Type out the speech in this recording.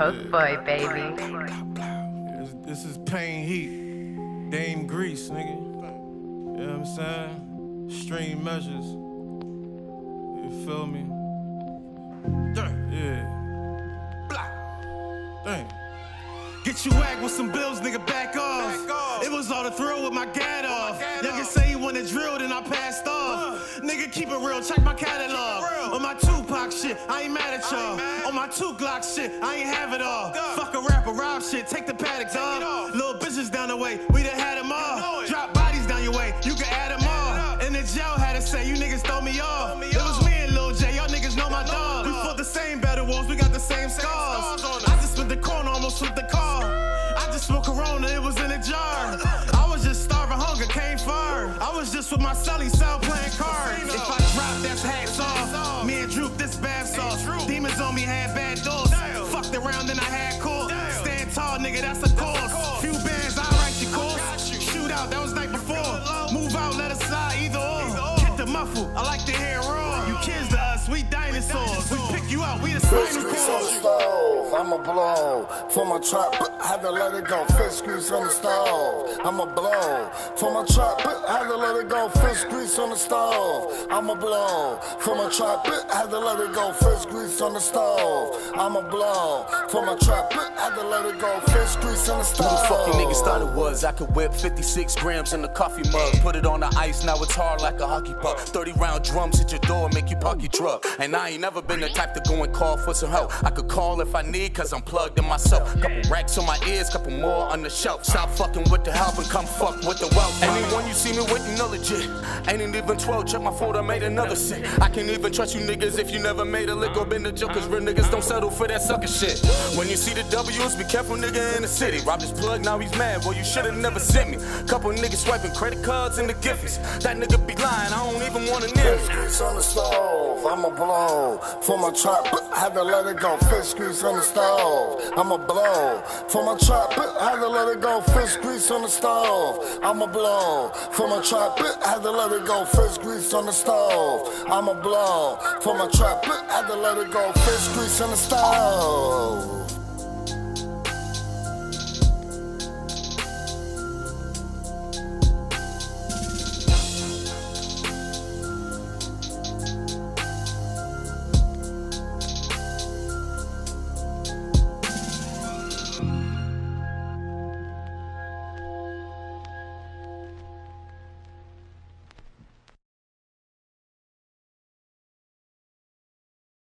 Coke boy, baby. This, this is pain heat. Dame Grease, nigga. You know what I'm saying? Extreme measures. You feel me? Damn, yeah. Blah. Damn. Get you whacked with some bills, nigga, back off. Back off. It was all the thrill with my gat off. Y'all can keep it real, check my catalog. On my Tupac shit, I ain't mad at y'all. On my two Glock shit, I ain't have it all. Fuck a rapper, rob shit, take the paddocks off. Little bitches down the way, we done had them all. Drop bodies down your way, you can add them all. And the jail had to say, you niggas throw me off. It was me and Lil J, y'all niggas know my dog. We fought the same battle wars, we got the same scars. I just spent the corner, almost flipped the car. I just smoked Corona, it was in a jar. Just with my celly cell playing cards. If I drop, that's hats off. Me and Droop, this bad sauce. Demons on me had bad doors. Fucked around, then I had court. Stand tall, nigga, that's a course. Few bands, I write your course. Shoot out, that was night before. Move out, let us slide, either or. Hit the muffle, I like to hear roar. You kids to us, we dinosaurs. We pick you out, we the spinal cord. I'm a blow for my trap, had to let it go. Fish grease on the stove. I'm a blow for my trap, had to let it go. Fish grease on the stove. I'm a blow for my trap, had to let it go. Fish grease on the stove. I'm a blow for my trap, had to let it go. Fish grease on the stove. Who the fucking nigga started was I could whip 56 grams in the coffee mug. Put it on the ice, now it's hard like a hockey puck. 30 round drums hit your door, make you park your truck. And I ain't never been the type to go and call for some help. I could call if I need, cause I'm plugged in myself. Couple racks on my ears, couple more on the shelf. Stop fucking with the help and come fuck with the wealth. Anyone you see me with, you know legit. Ain't even 12, check my I made another shit. I can't even trust you niggas if you never made a lick or been the jokers. Real niggas don't settle for that sucker shit. When you see the W's, be careful, nigga, in the city. Rob his plug, now he's mad. Well, you should've never sent me. Couple niggas swiping credit cards in the gifts. That nigga be lying, I don't even wanna near Fish grease on the stove, I'm a blow for my trap, had to let it go. Fish grease on the stove, I'ma blow for my trap, but had to let it go. Fish grease on the stove, I'ma blow for my trap, but had to let it go. Fish grease on the stove, I'ma blow for my trap, but had to let it go. Fish grease on the stove.